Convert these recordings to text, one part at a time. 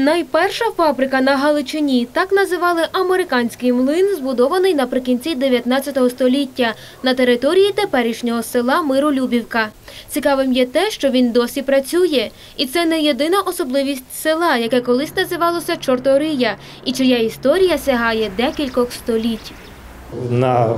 Найперша фабрика на Галичині так називали американський млин, збудований наприкінці 19 століття на території теперішнього села Миролюбівка. Цікавим є те, що він досі працює, і це не єдина особливість села, яке колись називалося Чортория, і чия історія сягає декількох століть. На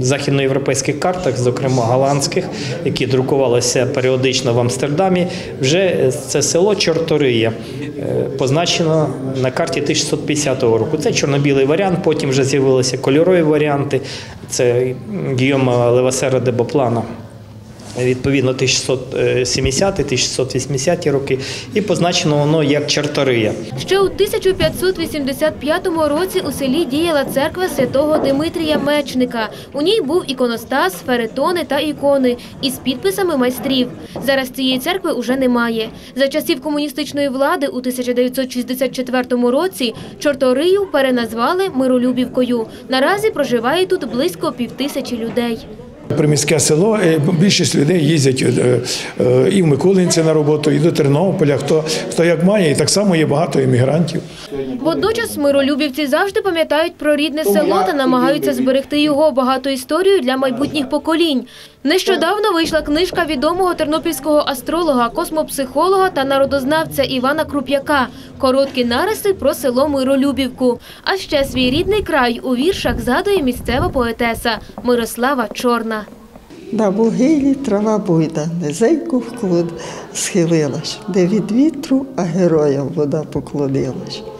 західноєвропейських картах, зокрема голландських, які друкувалися періодично в Амстердамі, вже це село Чортория е, позначено на карті 1650 року. Це чорно-білий варіант, потім вже з'явилися кольорові варіанти. Це Гіома Левасера де Боплана. Відповідно, 1670-1680 роки, і позначено воно як Чортория. Ще у 1585 році у селі діяла церква святого Димитрія Мечника. У ній був іконостас, феретони та ікони із підписами майстрів. Зараз цієї церкви уже немає. За часів комуністичної влади у 1964 році Чорторию переназвали Миролюбівкою. Наразі проживає тут близько півтисячі людей. Приміське село, більшість людей їздять е, е, і в Миколинці на роботу, і до Тернополя. Хто, хто як має, і так само є багато іммігрантів. Водночас миролюбівці завжди пам'ятають про рідне село та намагаються зберегти його багато історію для майбутніх поколінь. Нещодавно вийшла книжка відомого тернопільського астролога, космопсихолога та народознавця Івана Круп'яка Короткі нариси про село Миролюбівку. А ще свій рідний край у віршах згадує місцева поетеса Мирослава Чорна. На могилі трава буйна, низенько вклон схилилась, де від вітру, а героям вода поклонилась.